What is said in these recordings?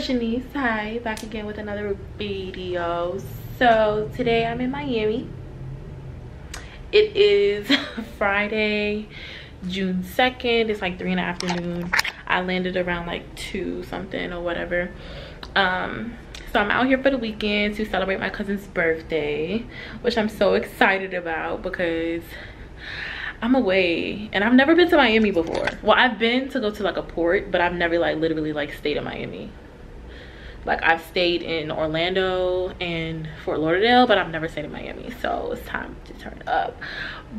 Shanice, hi, back again with another video. So today I'm in Miami. It is Friday, June 2nd. It's like 3 in the afternoon. I landed around like 2 something or whatever. Um, so I'm out here for the weekend to celebrate my cousin's birthday, which I'm so excited about because I'm away. And I've never been to Miami before. Well, I've been to go to like a port, but I've never like literally like stayed in Miami. Like I've stayed in Orlando and Fort Lauderdale but I've never stayed in Miami. So it's time to turn up.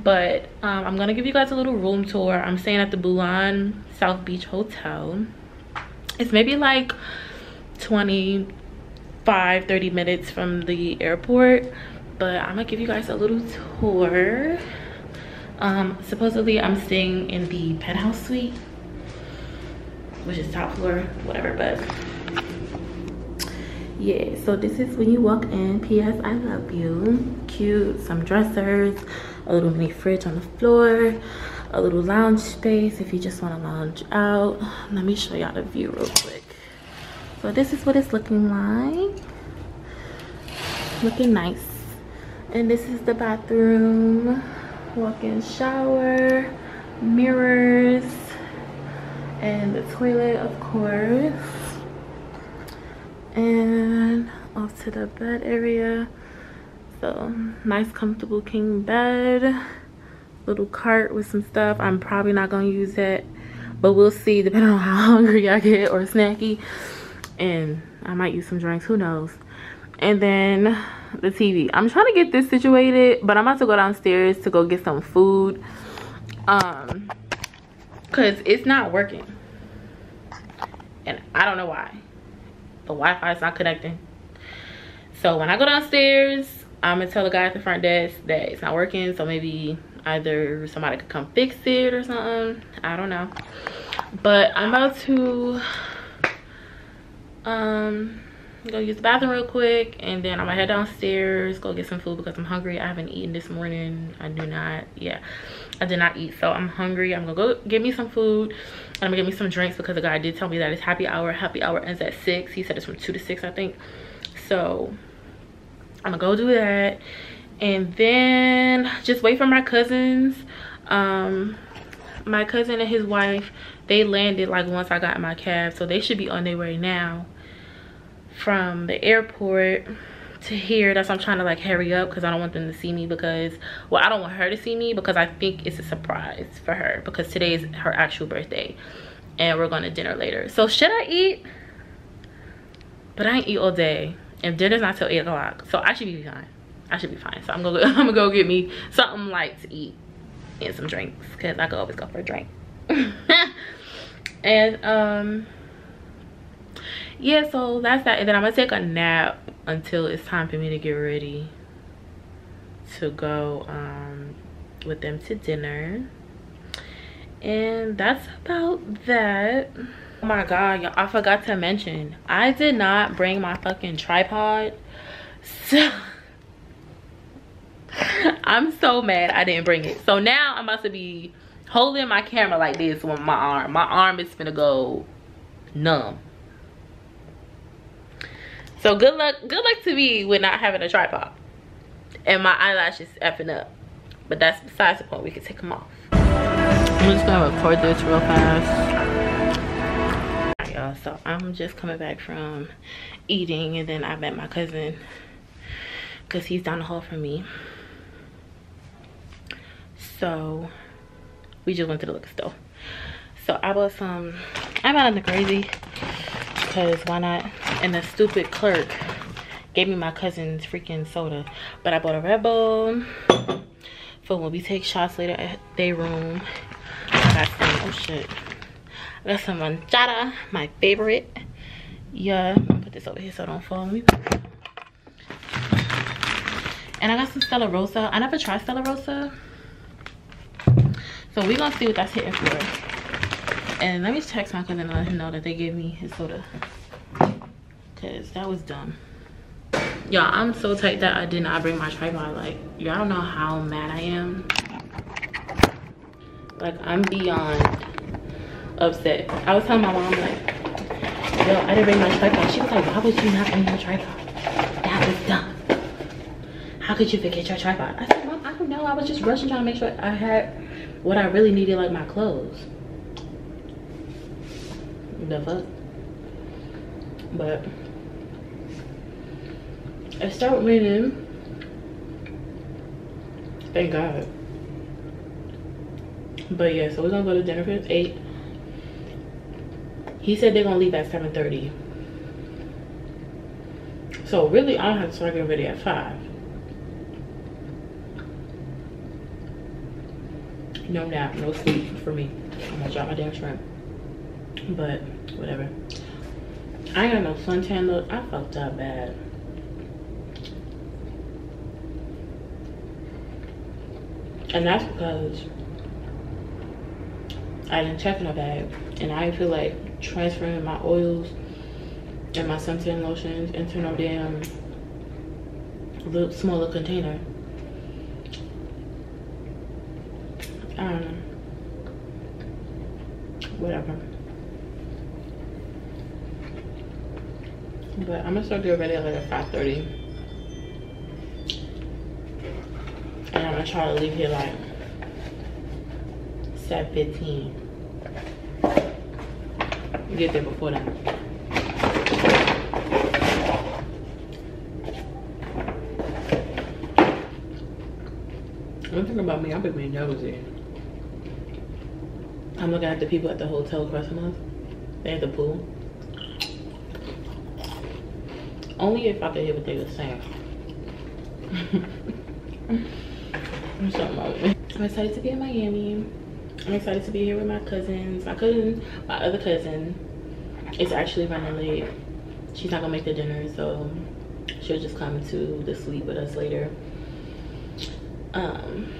But um, I'm gonna give you guys a little room tour. I'm staying at the Boulan South Beach Hotel. It's maybe like 25 30 minutes from the airport but I'm gonna give you guys a little tour. Um, supposedly I'm staying in the penthouse suite which is top floor whatever but yeah so this is when you walk in. Ps i love you. Cute some dressers a little mini fridge on the floor a little lounge space if you just want to lounge out. Let me show y'all the view real quick so this is what it's looking like. Looking nice. And this is the bathroom. Walk-in shower mirrors and the toilet of course. And off to the bed area. So nice comfortable king bed. Little cart with some stuff. I'm probably not gonna use it but we'll see depending on how hungry i get or snacky and i might use some drinks who knows and then the tv i'm trying to get this situated but i'm about to go downstairs to go get some food um because it's not working and i don't know why the Wi-Fi is not connecting. So when I go downstairs, I'm gonna tell the guy at the front desk that it's not working. So maybe either somebody could come fix it or something. I don't know. But I'm about to um go use the bathroom real quick and then I'm gonna head downstairs, go get some food because I'm hungry. I haven't eaten this morning. I do not, yeah, I did not eat. So I'm hungry. I'm gonna go get me some food. I'm gonna get me some drinks because the guy did tell me that it's happy hour. Happy hour ends at six. He said it's from two to six, I think. So I'm gonna go do that. And then just wait for my cousins. Um, my cousin and his wife, they landed like once I got my cab. So they should be on their way now from the airport to here that's why i'm trying to like hurry up because i don't want them to see me because well i don't want her to see me because i think it's a surprise for her because today is her actual birthday and we're going to dinner later. So should i eat? But i ain't eat all day. And dinner's not till eight o'clock so i should be fine. I should be fine. So i'm gonna i'm gonna go get me something light to eat and some drinks because i could always go for a drink. And um yeah so that's that. And then i'm gonna take a nap until it's time for me to get ready to go um with them to dinner. And that's about that. Oh my god y'all i forgot to mention i did not bring my fucking tripod. So i'm so mad i didn't bring it. So now i'm about to be holding my camera like this with my arm my arm is gonna go numb so good luck, good luck to me with not having a tripod. And my eyelashes effing up. But that's besides the point, we can take them off. I'm just gonna record this real fast. Alright y'all, so I'm just coming back from eating and then I met my cousin because he's down the hall from me. So we just went to the liquor store. So I bought some, I'm not nothing crazy because why not? And the stupid clerk gave me my cousin's freaking soda. But I bought a Red Bull for when we take shots later at their room. I got some, oh shit. I got some RumChata, my favorite. Yeah, I'm gonna put this over here so I don't fall. Me and I got some Stella Rosa. I never tried Stella Rosa. So we're gonna see what that's hitting for. And let me text my cousin and let him know that they gave me his soda. Cause that was dumb. y'all i'm so tight that i did not bring my tripod. Like y'all don't know how mad i am. Like i'm beyond upset. I was telling my mom like yo i didn't bring my tripod. She was like why would you not bring your tripod? That was dumb. How could you forget your tripod? I said mom i don't know. I was just rushing trying to make sure i had what i really needed like my clothes. The fuck? But I start winning. Thank God. But yeah, so we're gonna go to dinner for 8. He said they're gonna leave at 7.30. So really, I don't have to start getting ready at 5. No nap, no sleep for me. I'm gonna drop my damn shrimp. But whatever. I got no suntan look. I fucked up bad. And that's because I didn't check in my bag. And I feel like transferring my oils and my suntan lotions into no damn little smaller container. I don't know. Whatever. But I'm gonna start getting ready at like at 5.30. I'm gonna try to leave here like 7.15. Get there before that. One thing about me, I've been being nosy. I'm looking at the people at the hotel across from us. They at the pool. Only if I could hear what they were saying. I'm excited to be in Miami. I'm excited to be here with my cousins. My cousin, my other cousin, is actually running late. She's not gonna make the dinner, so she'll just come to the suite with us later. Um,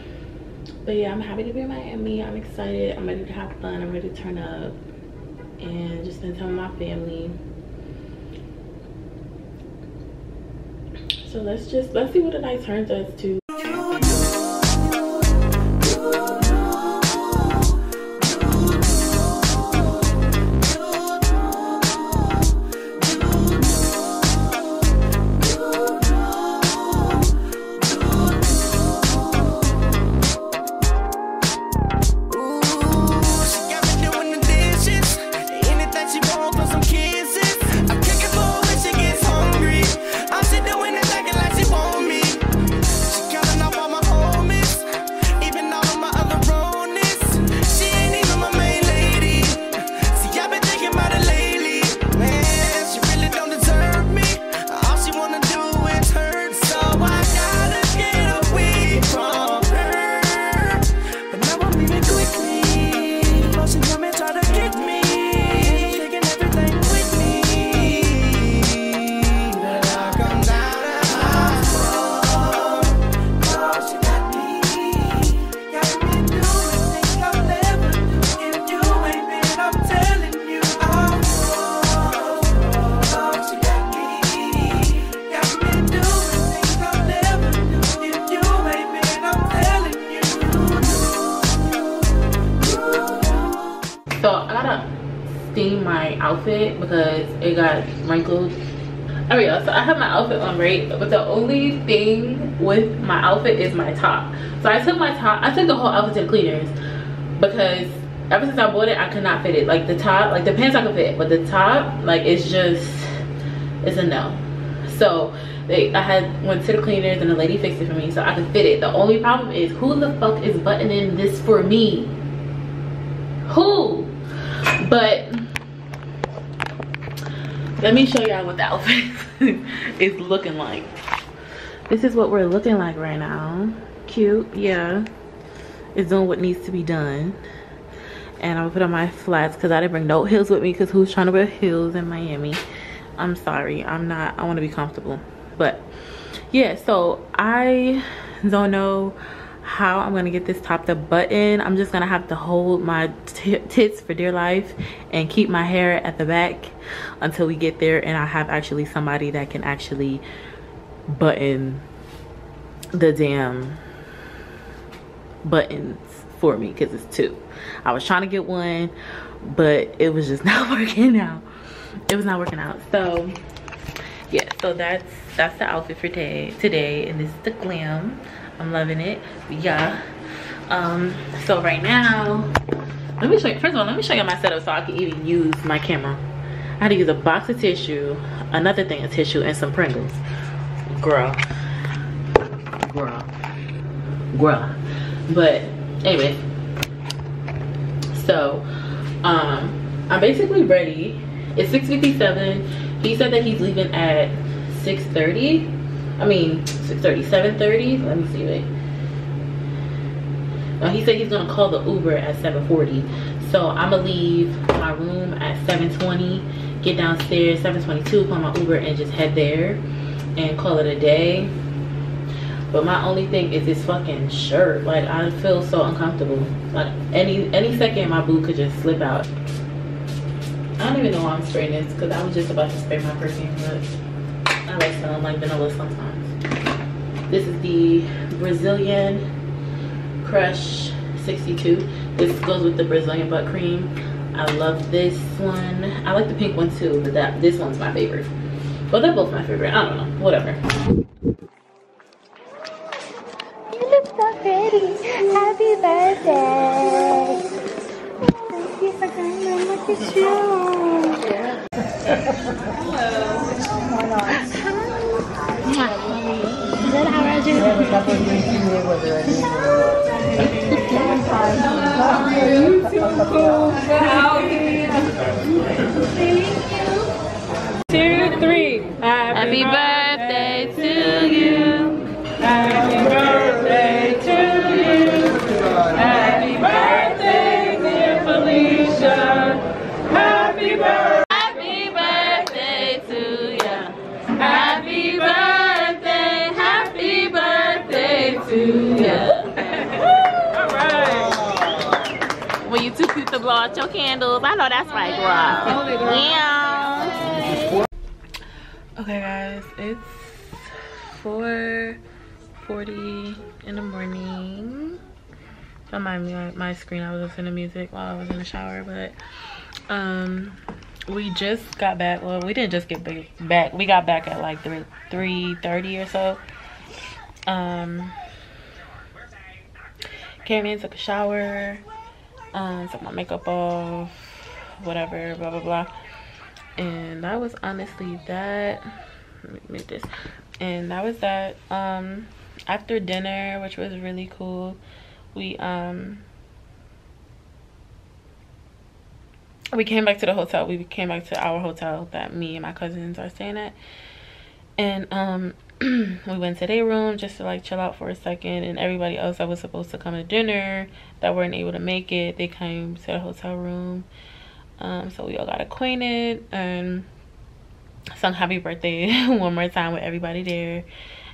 but yeah, I'm happy to be in Miami. I'm excited. I'm ready to have fun. I'm ready to turn up and just spend time with my family. So let's just, let's see what the night turns us to. Outfit on right but the only thing with my outfit is my top. So i took my top i took the whole outfit to the cleaners because ever since i bought it i could not fit it. Like the top like the pants i could fit but the top like it's just it's a no. So they i had went to the cleaners and the lady fixed it for me so i could fit it. The only problem is who the fuck is buttoning this for me? Who? But let me show y'all what the outfit is looking like. This is what we're looking like right now. Cute yeah. It's doing what needs to be done. And i'm gonna put on my flats because i didn't bring no heels with me because who's trying to wear heels in miami? I'm sorry i'm not i want to be comfortable. But yeah so i don't know how I'm gonna get this top to button. I'm just gonna have to hold my tits for dear life and keep my hair at the back until we get there and I have actually somebody that can actually button the damn buttons for me because it's two. I was trying to get one but it was just not working out. It was not working out. So yeah so that's that's the outfit for today today and this is the glam i'm loving it. Yeah um so right now let me show you first of all let me show you my setup so i can even use my camera. I had to use a box of tissue another thing of tissue and some pringles. Girl. Girl. Girl. But anyway. So um i'm basically ready. It's 6:57. he said that he's leaving at 6:30. I mean 6:30, 7:30. let me see wait no, he said he's gonna call the uber at 7:40. so i'm gonna leave my room at 7:20. get downstairs 7:22. call my uber and just head there and call it a day but my only thing is this fucking shirt like i feel so uncomfortable like any any second my boot could just slip out i don't even know why i'm spraying this because i was just about to spray my perfume but i like smelling like vanilla sometimes this is the brazilian crush 62 this goes with the brazilian butt cream i love this one i like the pink one too but that this one's my favorite well they're both my favorite i don't know whatever You look so pretty. Happy birthday. Thank you for coming. Look at you. Hello. Good, how are you? have a drinks in there with. Two, three. Happy, Happy birthday out your candles, I know that's right, girl. Yeah. Okay, guys, it's four 40 in the morning. Don't mind me my, my screen i was listening to music while i was in the shower but um we just got back. Well we didn't just get back we got back at like 3 3 30 or so. Um came in took a shower um took my makeup off whatever blah blah blah. And that was honestly that. Let me move this. And that was that. Um after dinner which was really cool we um we came back to the hotel. We came back to our hotel that me and my cousins are staying at. And um we went to their room just to like chill out for a second and everybody else that was supposed to come to dinner that weren't able to make it they came to the hotel room. Um so we all got acquainted and sung happy birthday one more time with everybody there.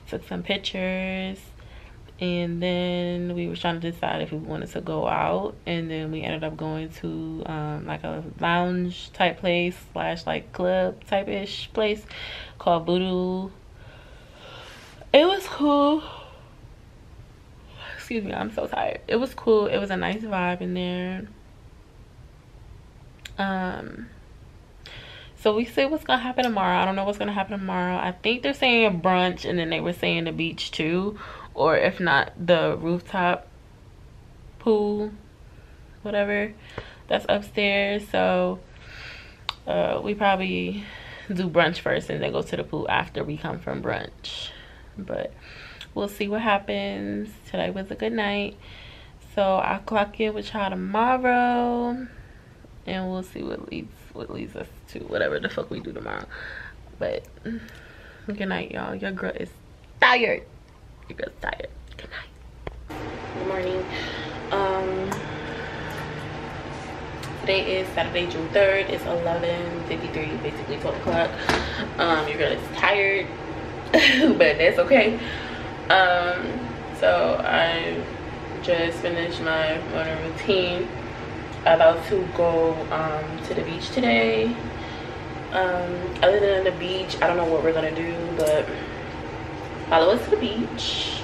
Took some pictures and then we were trying to decide if we wanted to go out and then we ended up going to um, like a lounge type place slash like club type ish place called voodoo it was cool. Excuse me i'm so tired. It was cool. It was a nice vibe in there. Um so we see what's gonna happen tomorrow. I don't know what's gonna happen tomorrow. I think they're saying brunch and then they were saying the beach too or if not the rooftop pool whatever. That's upstairs so uh, we probably do brunch first and then go to the pool after we come from brunch but we'll see what happens today was a good night so i'll clock in with y'all tomorrow and we'll see what leads what leads us to whatever the fuck we do tomorrow. But good night, y'all. Your girl is tired. Your girl's tired. Good night. Good morning. Um today is Saturday, June 3rd. It's 11:53, basically 12 o'clock. Um, your girl is tired, but that's okay. Um, so I just finished my morning routine. About to go um, to the beach today. Um, other than the beach i don't know what we're gonna do but follow us to the beach.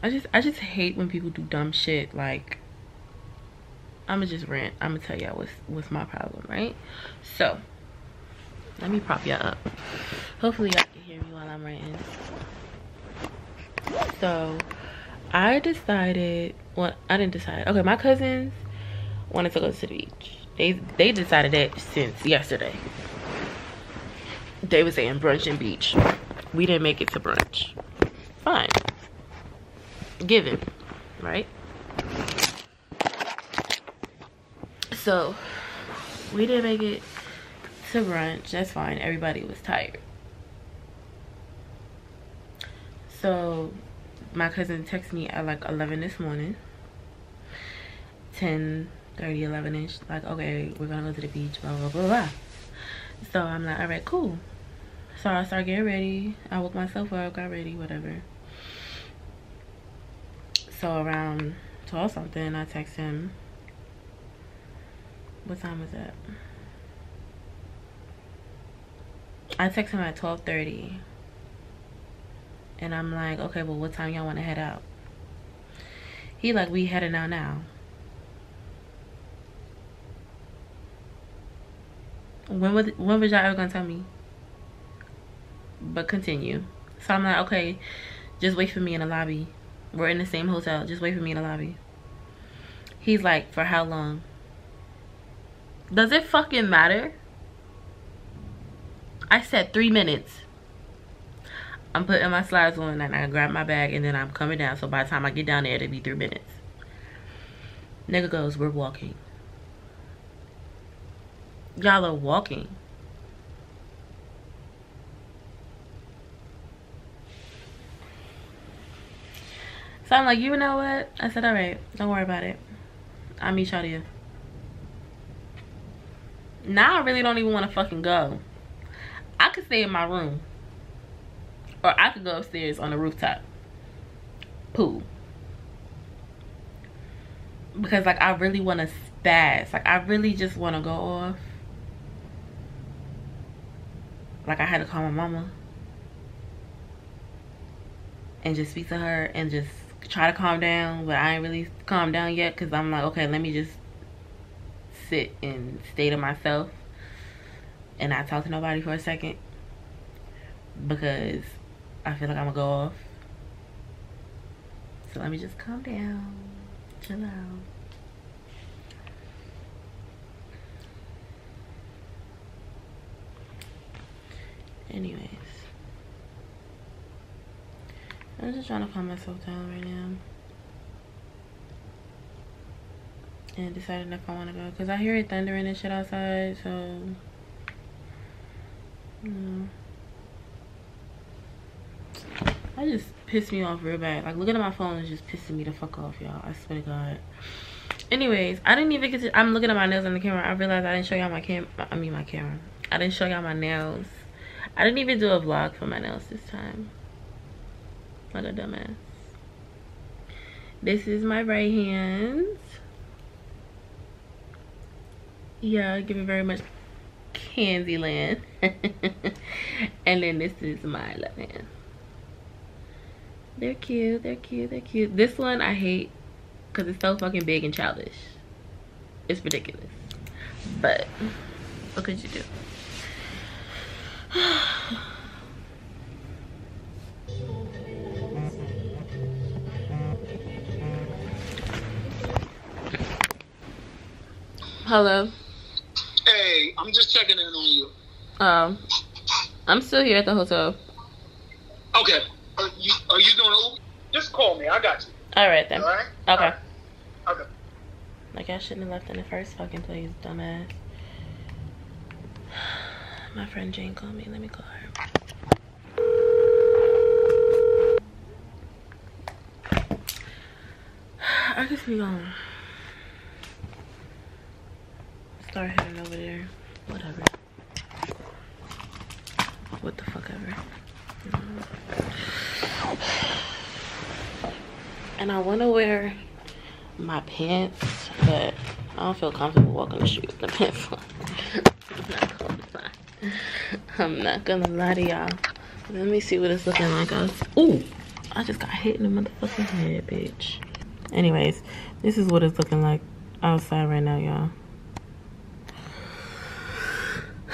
I just i just hate when people do dumb shit like i'ma just rant. I'ma tell y'all what's what's my problem right? So let me prop y'all up. Hopefully y'all hear me while i'm ranting so i decided well i didn't decide. Okay my cousins wanted to go to the beach. They they decided that since yesterday. They were saying brunch and beach. We didn't make it to brunch. Fine. Given right? So we didn't make it to brunch. That's fine. Everybody was tired so my cousin texted me at like 11 this morning. 10 30 11 ish. Like okay we're gonna go to the beach blah blah blah blah. So i'm like all right cool. So i start getting ready. I woke myself up got ready whatever. So around 12 something i text him. What time was that? I text him at 12 30 and i'm like okay well what time y'all want to head out? He like we heading out now. When was when was y'all ever gonna tell me? But continue. So i'm like okay just wait for me in the lobby. We're in the same hotel. Just wait for me in the lobby. He's like for how long? Does it fucking matter? I said three minutes i'm putting my slides on and i grab my bag and then i'm coming down so by the time i get down there it'll be three minutes nigga goes we're walking y'all are walking. So I'm like, you know what? I said, all right, don't worry about it. I'll meet y'all there. Now I really don't even want to fucking go. I could stay in my room. Or I could go upstairs on the rooftop. Pool. Because like I really want to spaz. Like I really just want to go off like I had to call my mama and just speak to her and just try to calm down but I ain't really calm down yet because I'm like okay let me just sit and stay to myself and not talk to nobody for a second because I feel like I'm gonna go off. So let me just calm down. Chill out. Anyways. I'm just trying to calm myself down right now. And deciding if i want to go because i hear it thundering and shit outside so mm. I just pissed me off real bad like looking at my phone is just pissing me the fuck off y'all i swear to god anyways i didn't even get to i'm looking at my nails on the camera i realized i didn't show y'all my cam i mean my camera i didn't show y'all my nails I didn't even do a vlog for my nails this time. What a dumbass. This is my right hand. Yeah, give it very much Candyland. and then this is my left hand. They're cute, they're cute, they're cute. This one I hate because it's so fucking big and childish. It's ridiculous. But what could you do? Hello. Hey, I'm just checking in on you. Um, I'm still here at the hotel. Okay. Are you doing Uber? Just call me. I got you. All right then. All right. Okay. All right. Okay. Like I shouldn't have left in the first fucking place, dumbass. My friend Jane called me. Let me call her. I guess we gonna start heading over there. Whatever. What the fuck ever. And I want to wear my pants, but I don't feel comfortable walking the street with the pants on. I'm not gonna lie. I'm not gonna lie to y'all. Let me see what it's looking like. Ooh, I just got hit in the motherfucking head, bitch. Anyways, this is what it's looking like outside right now, y'all.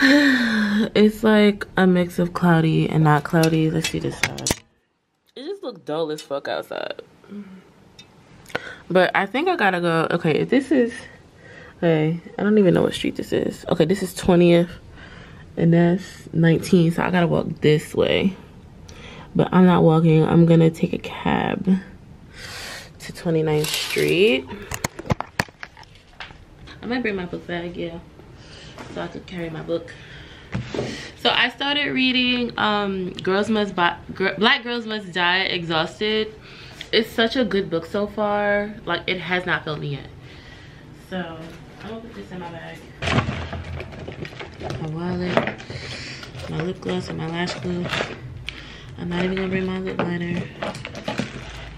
it's like a mix of cloudy and not cloudy. Let's see this side. It just looks dull as fuck outside. But I think I gotta go. Okay, this is. Hey, I don't even know what street this is. Okay, this is 20th and that's 19 so i gotta walk this way but i'm not walking i'm gonna take a cab to 29th street i might bring my book bag yeah so i could carry my book so i started reading um girls must buy Gr black girls must die exhausted it's such a good book so far like it has not filled me yet so i'm gonna put this in my bag my wallet, my lip gloss, and my lash glue. I'm not even gonna bring my lip liner.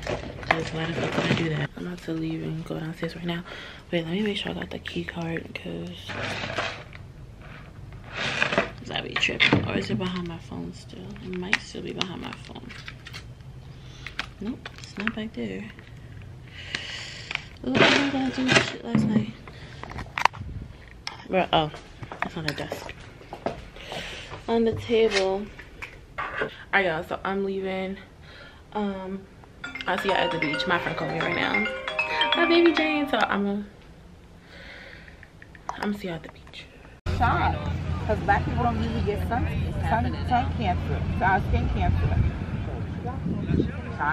Because why the fuck would I do that? I'm about to leave and go downstairs right now. Wait, let me make sure I got the key card because that be tripping. Or is it behind my phone still? It might still be behind my phone. Nope, it's not back there. Oh, do shit last night. Oh. It's on the desk. On the table. Alright y'all, so I'm leaving. Um I'll see y'all at the beach. My friend called me right now. My baby Jane. So I'm gonna I'm gonna see y'all at the beach. Shine. Because black people don't usually get sun, sun, sun cancer, uh, skin cancer. Well,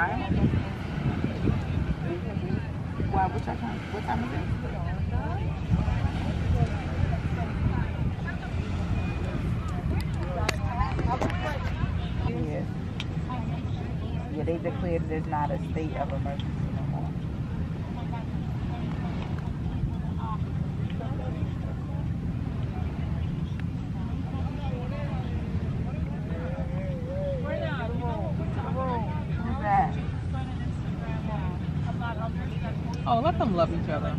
what time, what time is it? Yeah, they declared is not a state of emergency no more. Who's that? Oh, let them love each other.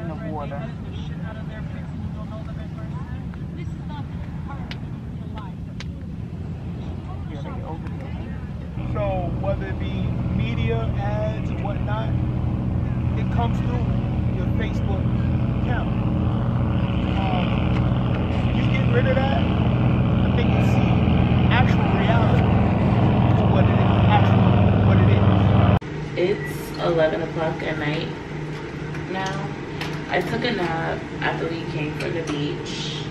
In the water. Yeah, they over there. So whether it be media, ads, or whatnot, it comes through your Facebook account. Um, you get rid of that, I think you see actual reality for what it is, actually what it is. It's 11 at night now. I took a nap after we came from the beach.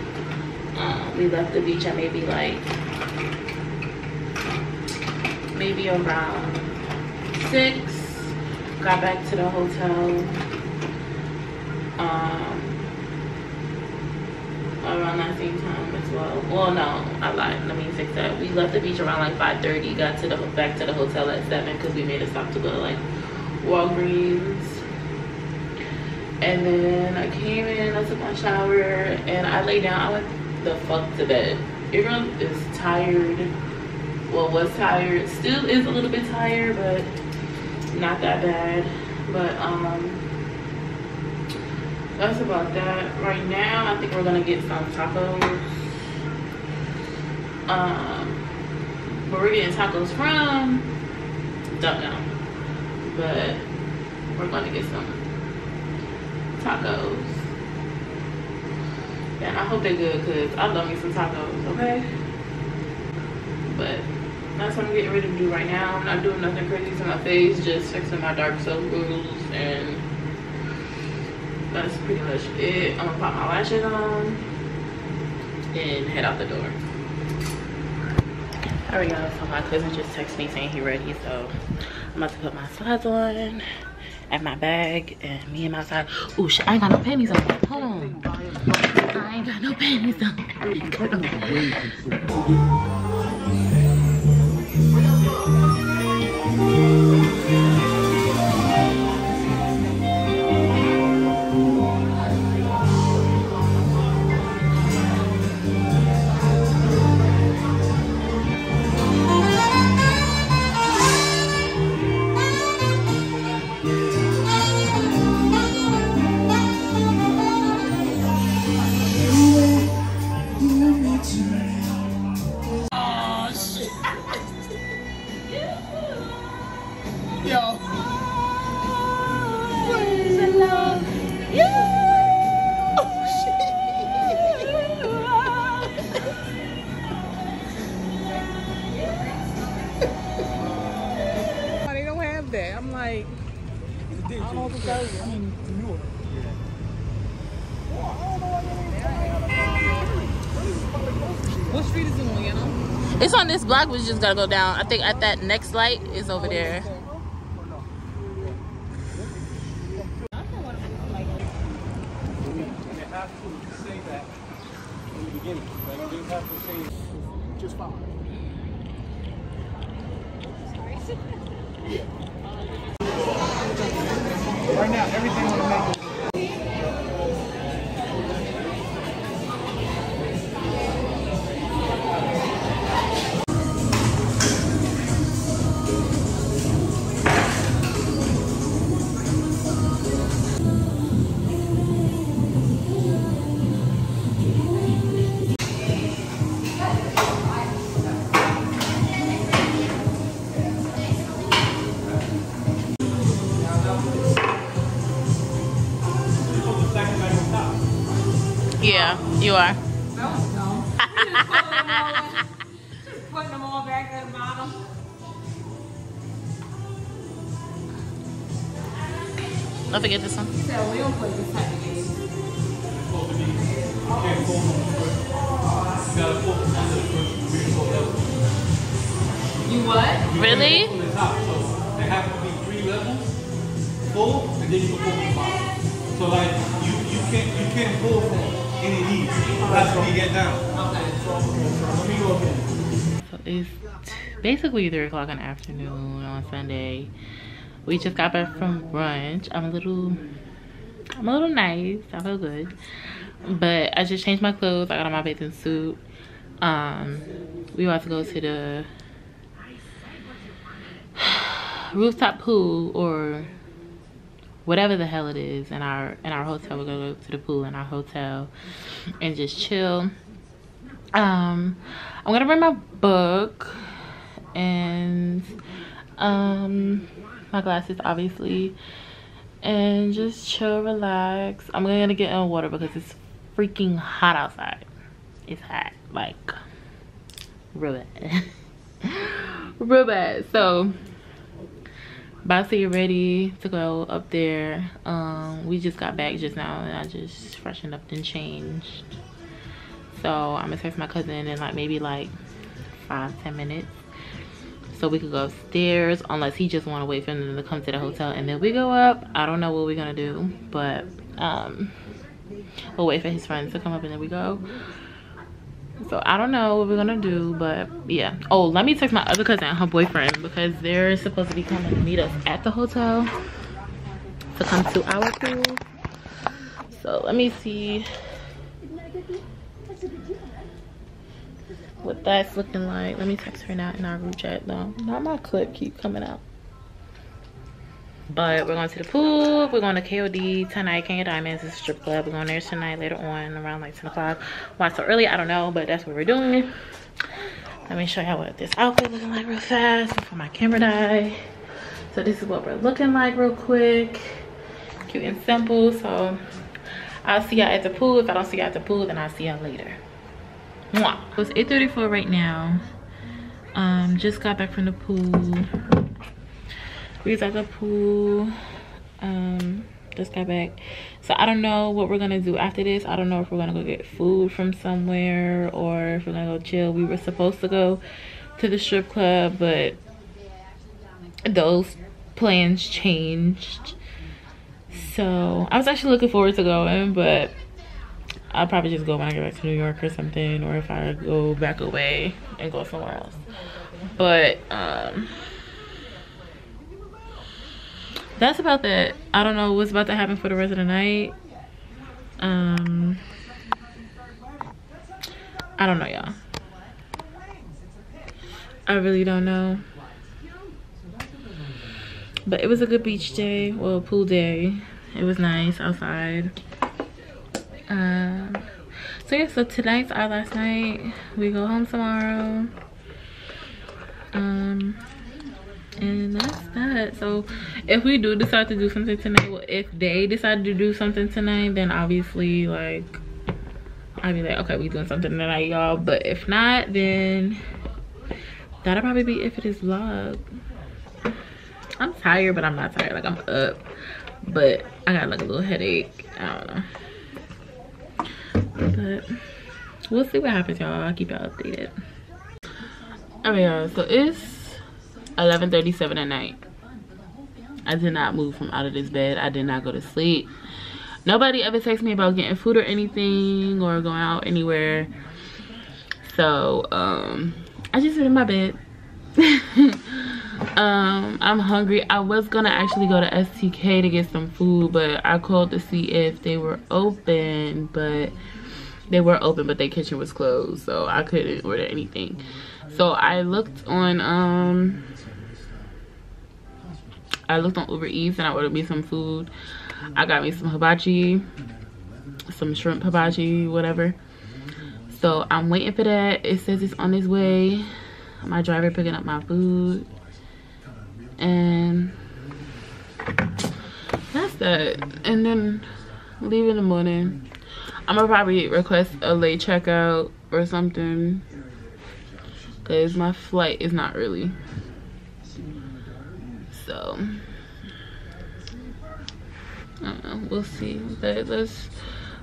Um, we left the beach at maybe like maybe around six. Got back to the hotel um, around that same time as well. Well, no, I lied. Let me fix that. We left the beach around like 5:30. Got to the back to the hotel at seven because we made a stop to go to like Walgreens. And then I came in, I took my shower, and I lay down. I went the fuck to bed. Everyone is tired. Well, was tired. Still is a little bit tired, but not that bad. But um, that's about that. Right now, I think we're gonna get some tacos. Um, where we're getting tacos from, don't know. But we're gonna get some tacos. And I hope they're good because I love me some tacos, okay? But that's what I'm getting ready to do right now. I'm not doing nothing crazy to my face, just fixing my dark circles and that's pretty much it. I'm gonna pop my lashes on and head out the door. Alright y'all, so my cousin just texted me saying he ready, so I'm about to put my slides on and my bag and me and my side. Ooh shit, I ain't got no panties on. Hold on. I ain't got no panties on. Yo. Praise. Yeah. that. I'm like, What street is it on, you know? It's on this block, we just gotta go down. I think at that next light is over there. Yeah, you are. Putting them all back at the bottom. Don't forget this one. So we don't play this type of game. You what? Really? From the top, so there have to be three levels full, and then you can pull from the bottom. So like you you can't you can't pull from any of these. That's when you get down. So it's basically 3 o'clock in the afternoon on Sunday. We just got back from brunch. I'm a little, I'm a little nice. I feel good. But I just changed my clothes. I got on my bathing suit. Um, we about to go to the rooftop pool or whatever the hell it is in our in our hotel. We're gonna go to the pool in our hotel and just chill. Um, I'm gonna bring my book and um my glasses obviously and just chill relax i'm gonna get in water because it's freaking hot outside it's hot like real bad real bad so get ready to go up there? Um we just got back just now and i just freshened up and changed. So i'm gonna text my cousin in like maybe like five ten minutes. So we could go upstairs unless he just want to wait for them to come to the hotel and then we go up. I don't know what we're gonna do but um we'll wait for his friends to come up and then we go so i don't know what we're gonna do but yeah oh let me text my other cousin and her boyfriend because they're supposed to be coming to meet us at the hotel to come to our pool so let me see what that's looking like. Let me text her now in our group chat though. Not my clip keep coming out. But we're going to the pool. We're going to KOD tonight. King of Diamonds is a strip club. We're going there tonight later on around like 10 o'clock. Why so early? I don't know, but that's what we're doing. Let me show y'all what this outfit looking like real fast before my camera die. So this is what we're looking like real quick. Cute and simple. So I'll see y'all at the pool. If I don't see y'all at the pool, then I'll see y'all later. Mwah. It's 8.34 right now. Um, just got back from the pool. We was at the pool. Um, just got back. So I don't know what we're gonna do after this. I don't know if we're gonna go get food from somewhere or if we're gonna go chill. We were supposed to go to the strip club, but those plans changed. So I was actually looking forward to going, but I'll probably just go when I get back to New York or something, or if I go back away and go somewhere else. But um, that's about that. I don't know what's about to happen for the rest of the night. Um, I don't know, y'all. I really don't know. But it was a good beach day, well, pool day. It was nice outside um so yeah so tonight's our last night we go home tomorrow um and that's that so if we do decide to do something tonight well if they decide to do something tonight then obviously like i'll be like okay we doing something tonight y'all but if not then that'll probably be it for this vlog I'm tired, but I'm not tired. Like I'm up, but I got like a little headache. I don't know. But we'll see what happens, y'all. I'll keep y'all updated. Alright, y'all. So it's 11:37 at night. I did not move from out of this bed. I did not go to sleep. Nobody ever texts me about getting food or anything or going out anywhere. So um, I just sit in my bed. um i'm hungry i was gonna actually go to stk to get some food but i called to see if they were open but they were open but their kitchen was closed so i couldn't order anything so i looked on um i looked on uber eats and i ordered me some food. I got me some hibachi some shrimp hibachi whatever. So i'm waiting for that. It says it's on its way. My driver picking up my food. And that's that. And then leave in the morning. I'm gonna probably request a late checkout or something because my flight is not really so know. We'll see. But let's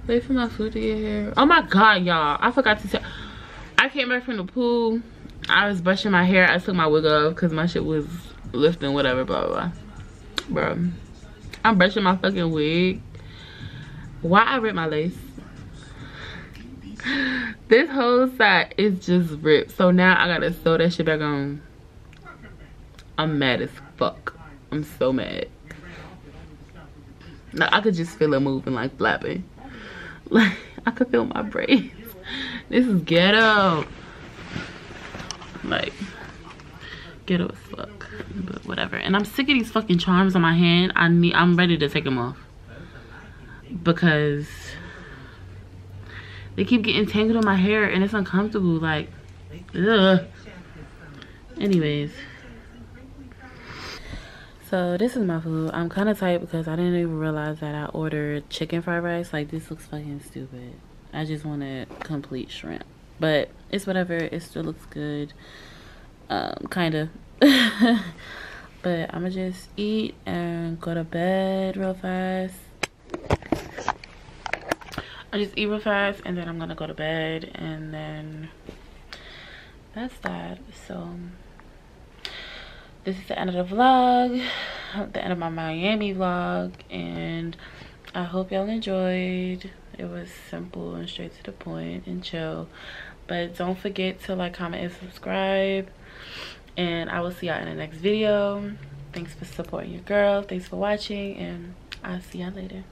wait for my food to get here. Oh my god y'all. I forgot to tell i came back from the pool. I was brushing my hair. I took my wig off because my shit was lifting whatever blah blah blah. Bro i'm brushing my fucking wig. Why i ripped my lace? This whole side is just ripped. So now i gotta sew that shit back on. I'm mad as fuck i'm so mad. I could just feel it moving like flapping. Like i could feel my braids this is ghetto. Like ghetto as fuck. But whatever. And i'm sick of these fucking charms on my hand. I need i'm ready to take them off. Because they keep getting tangled in my hair and it's uncomfortable like ugh. anyways so this is my food. I'm kind of tight because i didn't even realize that i ordered chicken fried rice. Like this looks fucking stupid. I just wanted complete shrimp. But it's whatever. It still looks good. Um kind of but i'm gonna just eat and go to bed real fast. I just eat real fast and then i'm gonna go to bed and then that's that. So this is the end of the vlog the end of my miami vlog and i hope y'all enjoyed. It was simple and straight to the point and chill. But don't forget to like comment and subscribe. And i will see y'all in the next video. Thanks for supporting your girl. Thanks for watching and i'll see y'all later